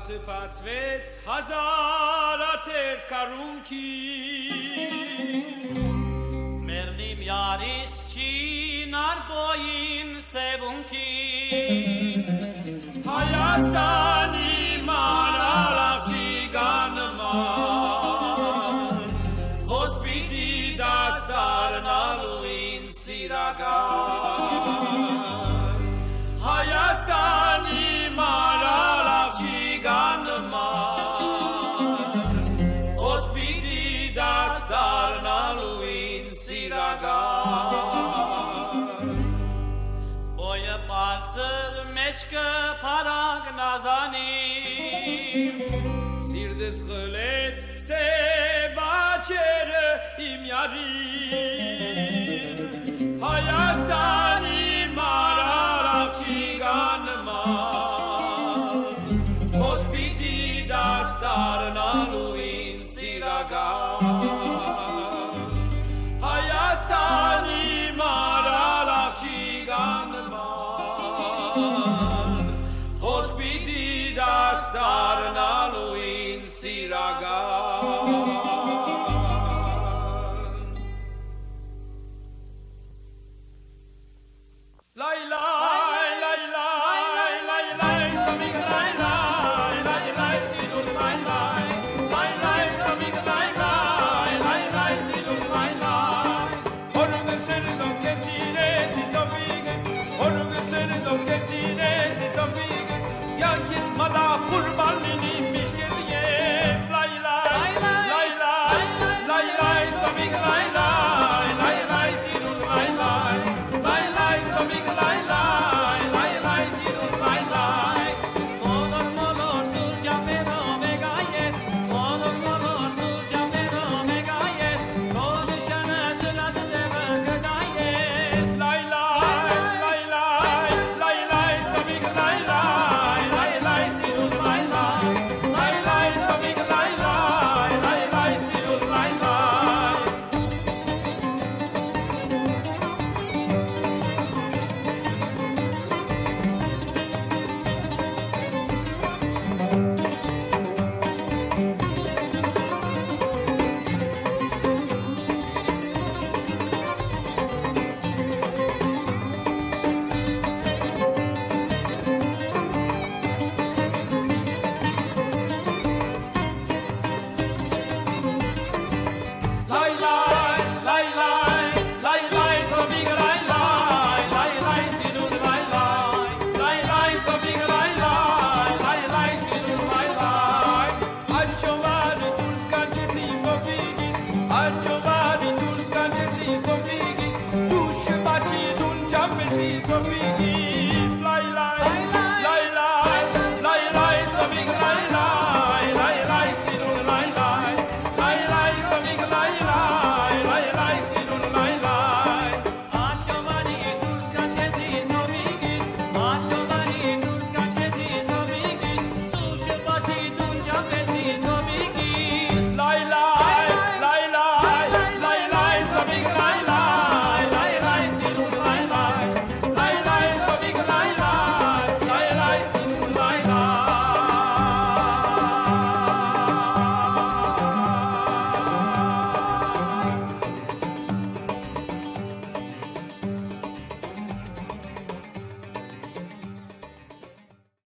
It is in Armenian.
Մարդը բացվեց հազարաթերթ կարունքի Մերնի միարիս չի նարբոյին սևունքի Հայաստանի մանարավջի գանման Խոսպիտի դաստարնալու ին սիրագան բարձր մեջկը փարագ նազանի Սիրտս խլեց սեբաչերը իմ յարին stop. 么大？